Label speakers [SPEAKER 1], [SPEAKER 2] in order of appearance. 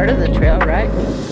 [SPEAKER 1] part of the trail, right?